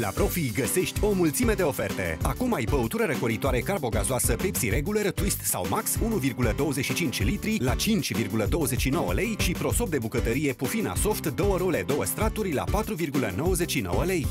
La Profi găsești o mulțime de oferte. Acum ai băutură răcoritoare carbogazoasă Pepsi Regular, Twist sau Max 1,25 litri la 5,29 lei și prosop de bucătărie Pufina Soft 2 role 2 straturi la 4,99 lei.